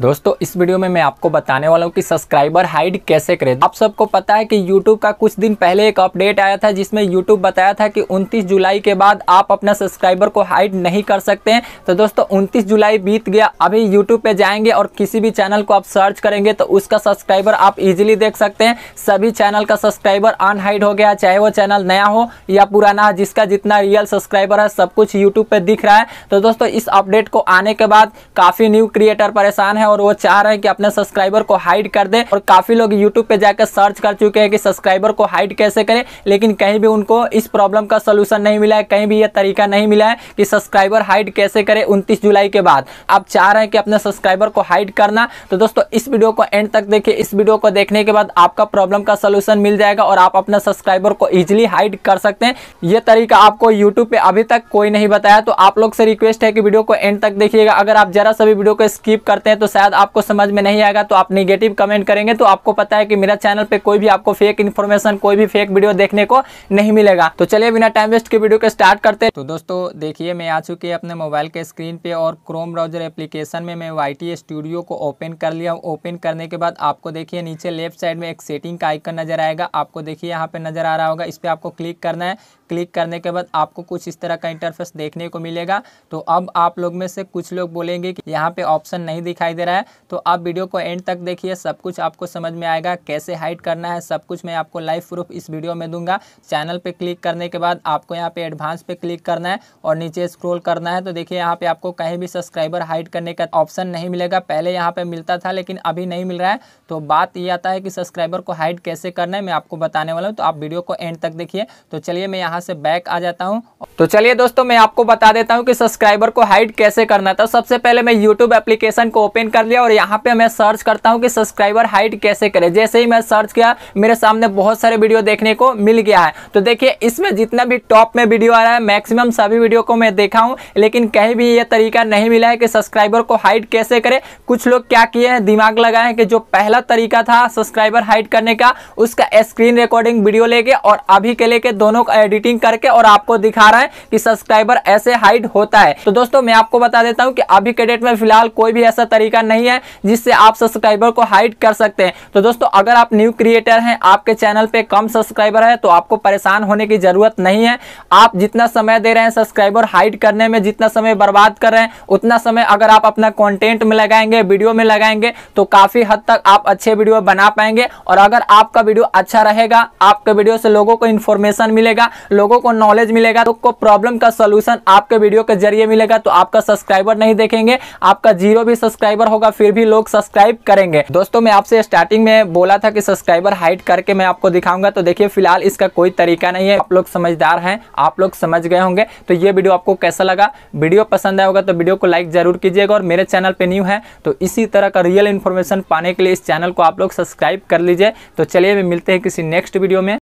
दोस्तों, इस वीडियो में मैं आपको बताने वाला हूँ कि सब्सक्राइबर हाइड कैसे करें। आप सबको पता है कि YouTube का कुछ दिन पहले एक अपडेट आया था, जिसमें YouTube बताया था कि 29 जुलाई के बाद आप अपना सब्सक्राइबर को हाइड नहीं कर सकते हैं। तो दोस्तों 29 जुलाई बीत गया, अभी YouTube पे जाएँगे और किसी भी चैनल को आप सर्च करेंगे तो उसका सब्सक्राइबर आप इजिली देख सकते हैं। सभी चैनल का सब्सक्राइबर अनहाइड हो गया, चाहे वो चैनल नया हो या पुराना, जिसका जितना रियल सब्सक्राइबर है, सब कुछ यूट्यूब पर दिख रहा है। तो दोस्तों, इस अपडेट को आने के बाद काफ़ी न्यू क्रिएटर परेशान है है और वो चाह रहे हैं कि अपने सब्सक्राइबर को हाइड कर दे। और काफ़ी लोग यूट्यूब पे जाकर सर्च कर चुके हैं कि सब्सक्राइबर को हाइड कैसे करें, लेकिन कहीं भी उनको इस प्रॉब्लम का सोल्यूशन नहीं मिला है, कहीं भी ये तरीका नहीं मिला है कि सब्सक्राइबर हाइड कैसे करे उनतीस जुलाई के बाद। आप चाह रहे हैं कि अपने सब्सक्राइबर को हाइड करना तो दोस्तों इस वीडियो को एंड तक देखिए। इस वीडियो को देखने के बाद आपका प्रॉब्लम का सोल्यूशन मिल जाएगा और आप अपने सब्सक्राइबर को इजिली हाइड कर सकते हैं। ये तरीका आपको यूट्यूब पे अभी तक कोई नहीं बताया तो आप लोग से रिक्वेस्ट है कि वीडियो को एंड तक देखिएगा। अगर आप जरा सभी वीडियो को स्किप करते हैं तो शायद आपको समझ में नहीं आएगा तो आप निगेटिव कमेंट करेंगे तो आपको पता है कि मेरा चैनल पर कोई भी आपको फेक इन्फॉर्मेशन कोई भी फेक वीडियो देखने को नहीं मिलेगा। तो चलिए बिना टाइम वेस्ट के वीडियो को स्टार्ट करते तो दोस्तों, देखिए, मैं आ चुकी अपने मोबाइल के स्क्रीन पे और क्रोम ब्राउज़र एप्लीकेशन में मैं वाई स्टूडियो को ओपन कर लिया ओपन करने के बाद आपको देखिए, नीचे लेफ़्ट साइड में एक सेटिंग का आइकन नज़र आएगा। आपको देखिए, यहाँ पे नज़र आ रहा होगा, इस पर आपको क्लिक करना है। क्लिक करने के बाद आपको कुछ इस तरह का इंटरफेस देखने को मिलेगा। तो अब आप लोग में से कुछ लोग बोलेंगे कि यहाँ पे ऑप्शन नहीं दिखाई दे रहा है तो आप वीडियो को एंड तक देखिए, सब कुछ आपको समझ में आएगा, कैसे हाइड करना है, सब कुछ मैं आपको लाइव प्रूफ इस वीडियो में दूँगा। चैनल पे क्लिक करने के बाद आपको यहाँ पे एडवांस पे क्लिक करना है और नीचे स्क्रोल करना है तो देखिए यहाँ पे आपको कहीं भी सब्सक्राइबर हाइड करने का ऑप्शन नहीं मिलेगा। पहले यहाँ पे मिलता था, लेकिन अभी नहीं मिल रहा है। तो बात ये आता है कि सब्सक्राइबर को हाइड कैसे करना है, मैं आपको बताने वाला हूँ तो आप वीडियो को एंड तक देखिए। तो चलिए मैं यहाँ से बैक आ जाता हूँ। तो चलिए दोस्तों, मैं आपको बता देता हूँ कि सब्सक्राइबर को हाइड कैसे करना तो सबसे पहले मैं यूट्यूब एप्लीकेशन को ओपन कर लिया और यहाँ पे मैं सर्च करता हूँ कि सब्सक्राइबर हाइड कैसे करें। जैसे ही मैं सर्च किया, मेरे सामने बहुत सारे वीडियो देखने को मिल गया है। तो देखिए, इसमें जितना भी टॉप में वीडियो आ रहा है मैक्सिमम सभी वीडियो को मैं देखा हूँ, लेकिन कहीं भी ये तरीका नहीं मिला है कि सब्सक्राइबर को हाइड कैसे करें। कुछ लोग क्या किए हैं, दिमाग लगाए कि जो पहला तरीका था सब्सक्राइबर हाइट करने का, उसका स्क्रीन रिकॉर्डिंग वीडियो लेके और अभी के लेके दोनों का एडिटिंग करके और आपको दिखा रहा है कि सब्सक्राइबर ऐसे हाइड होता है। तो दोस्तों, मैं आपको बता देता हूँ कि अभी के डेट में फ़िलहाल कोई भी ऐसा तरीका नहीं है जिससे आप सब्सक्राइबर को हाइड कर सकते हैं। तो दोस्तों, अगर आप न्यू क्रिएटर हैं, आपके चैनल पे कम सब्सक्राइबर है तो आपको परेशान होने की ज़रूरत नहीं है। आप जितना समय दे रहे हैं सब्सक्राइबर हाइड करने में, जितना समय बर्बाद कर रहे हैं, उतना समय अगर आप अपना कॉन्टेंट में लगाएँगे वीडियो में लगाएँगे तो काफ़ी हद तक आप अच्छे वीडियो बना पाएँगे। और अगर आपका वीडियो अच्छा रहेगा, आपके वीडियो से लोगों को इन्फॉर्मेशन मिलेगा, लोगों को नॉलेज मिलेगा तो को प्रॉब्लम का सोल्यूशन आपके वीडियो के ज़रिए मिलेगा तो आपका सब्सक्राइबर नहीं देखेंगे। आपका ज़ीरो भी सब्सक्राइबर होगा, फिर भी लोग सब्सक्राइब करेंगे। दोस्तों, मैं आपसे स्टार्टिंग में बोला था कि सब्सक्राइबर हाइड करके मैं आपको दिखाऊँगा तो देखिए, फ़िलहाल इसका कोई तरीका नहीं है। आप लोग समझदार हैं, आप लोग समझ गए होंगे। तो ये वीडियो आपको कैसा लगा? वीडियो पसंद आया होगा तो वीडियो को लाइक ज़रूर कीजिएगा और मेरे चैनल पे न्यू है तो इसी तरह का रियल इन्फॉर्मेशन पाने के लिए इस चैनल को आप लोग सब्सक्राइब कर लीजिए। तो चलिए मिलते हैं किसी नेक्स्ट वीडियो में।